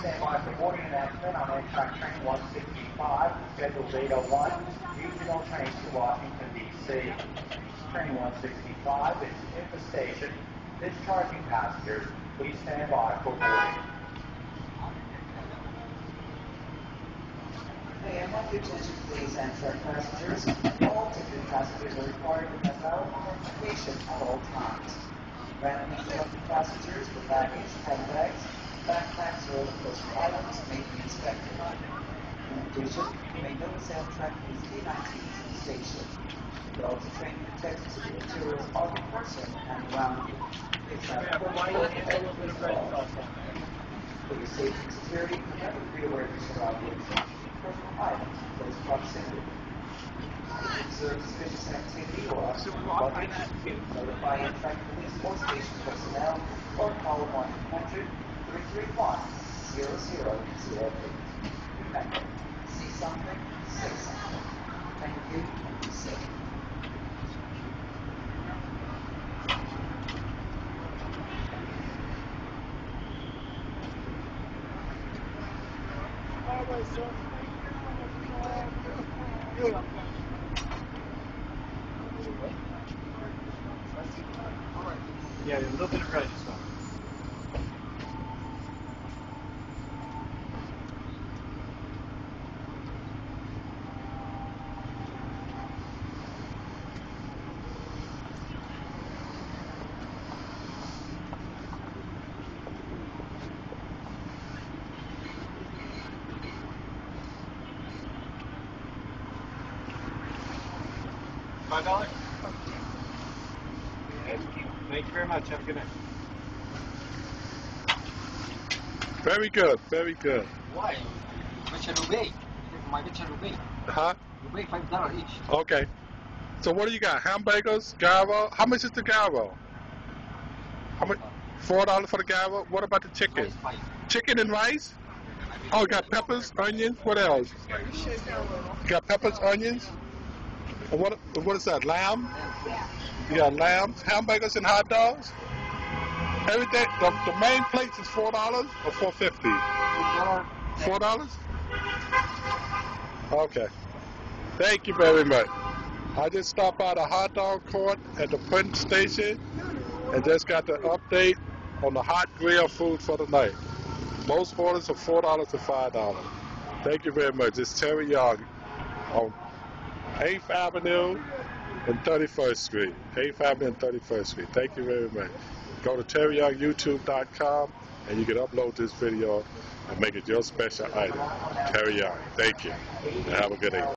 stand by for boarding announcement on Amtrak Train 165, scheduled 801, regional train to Washington, D.C. Train 165 is in the station. Discharging passengers, please stand by for boarding. May I have your attention, please, Amtrak passengers? All ticket passengers are required to have valid identification at all times. Randomly selected passengers with baggage, handbags, backpacks, or items may be inspected. In addition, you may notice use K-19s in the station. Dogs trained to protect ticket materials on the person and around you. If not, for your safety and security, never be aware of your surroundings. Personal items in close proximity. If you observe suspicious activity or luggage, notify Amtrak police or station personnel 1-800-331-0008. Remember, see something, say something. Thank you, and safe. Yeah, a little bit of red Five dollars? Thank you very much. Have a good night. Very good, very good. Why? Richard Rubey. My Richard Rubey. Huh? Rubey, five dollars each. Okay. So what do you got? Hamburgers, gyro? How much is the gyro? How much? Four dollars for the gyro. What about the chicken? Chicken and rice? Oh, you got peppers, onions. What else? You got peppers, onions. And what? What is that? Lamb? You got lambs, hamburgers, and hot dogs. Everything. The, the main plates is four dollars or four fifty. Four dollars? Okay. Thank you very much. I just stopped by the hot dog court at the Penn Station and just got the update on the hot grill food for the night. Most orders are four dollars to five dollars. Thank you very much. It's Terry Young on 8th Avenue and 31st Street. 8th Avenue and 31st Street. Thank you very much. Go to terryyoungyoutube.com and you can upload this video and make it your special item. Terry Young. Thank you. And have a good evening.